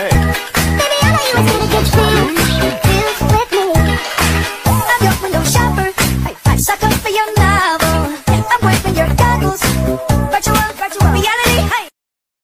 Hey.